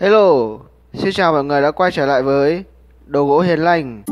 Hello, xin chào mọi người đã quay trở lại với Đồ gỗ hiền lành.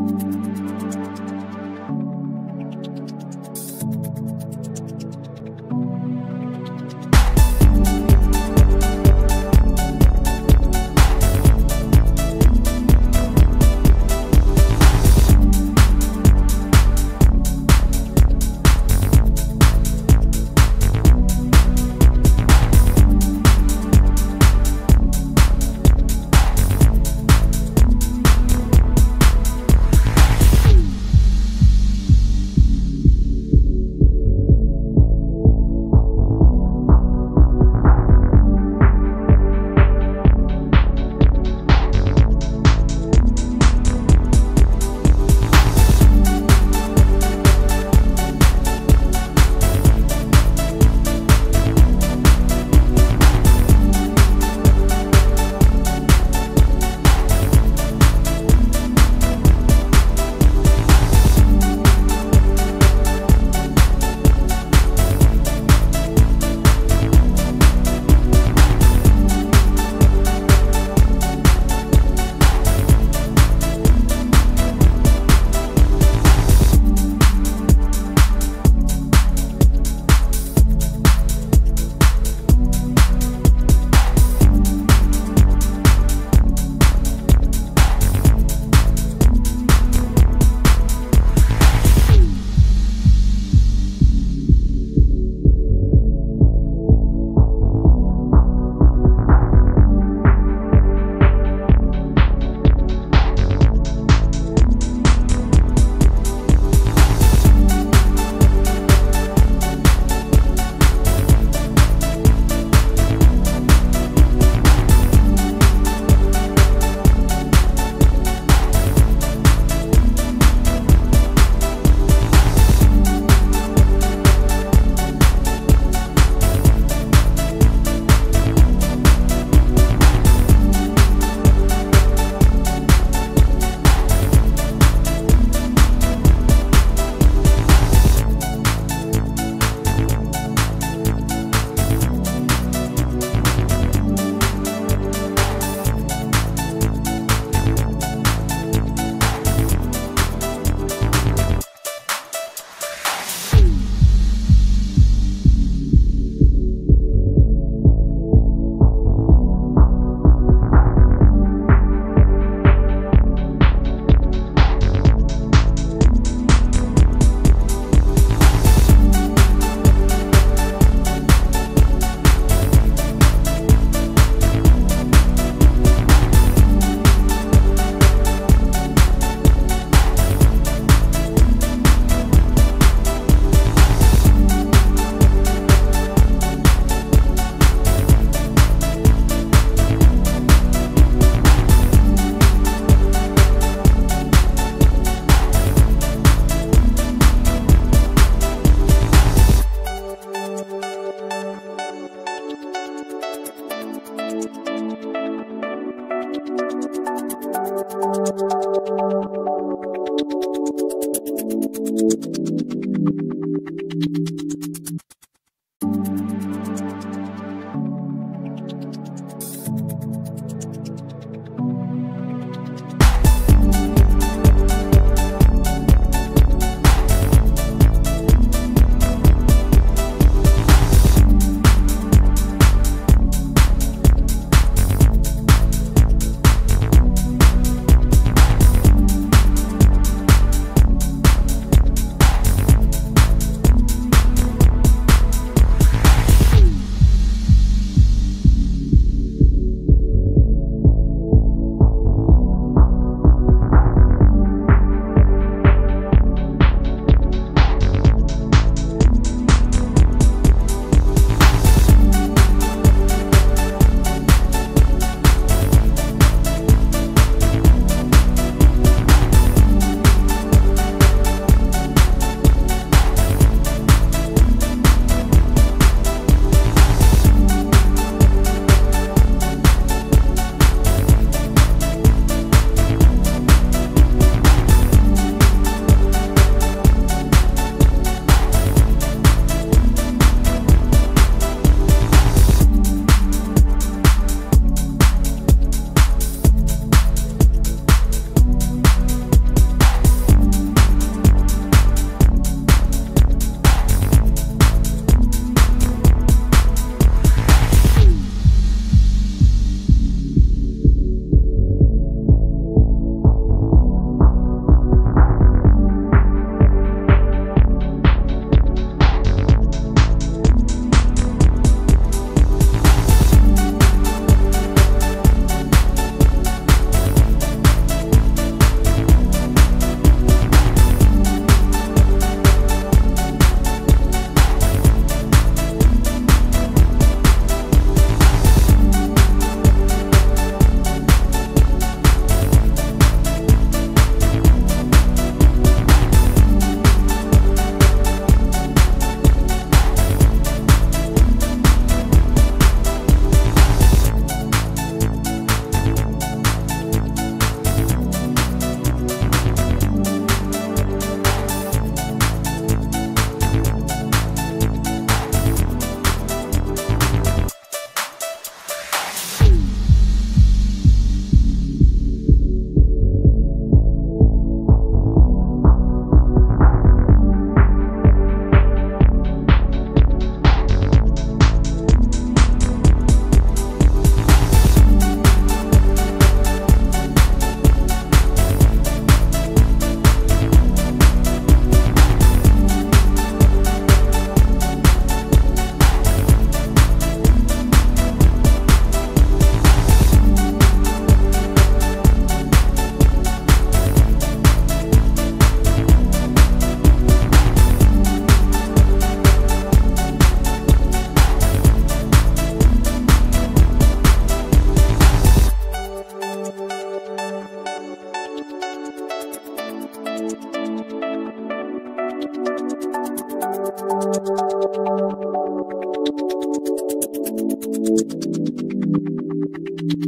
Thank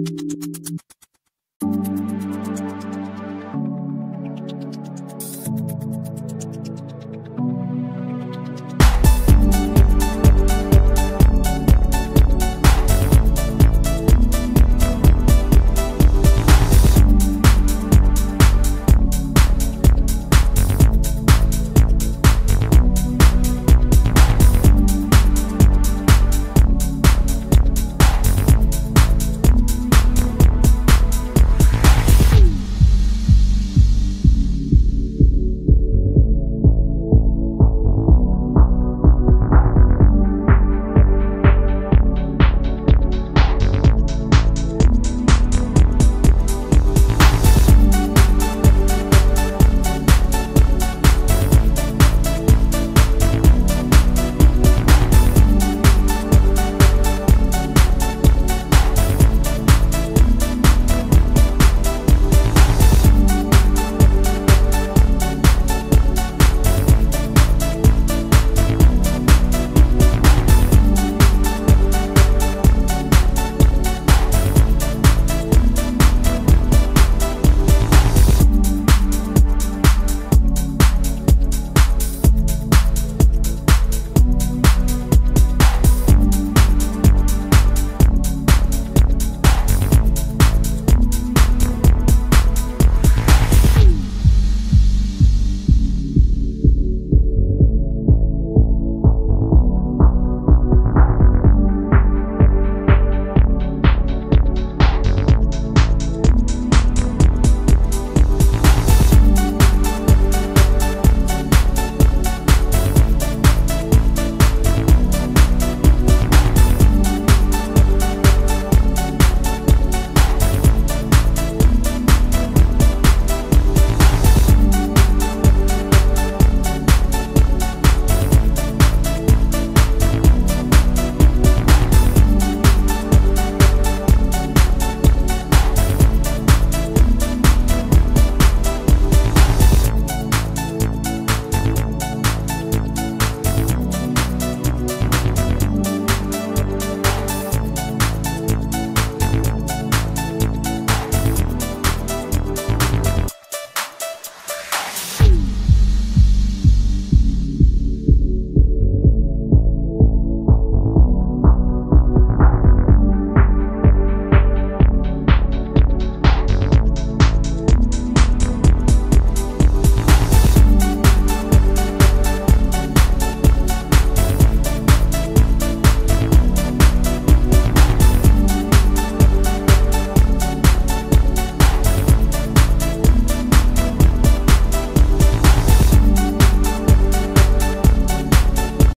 you.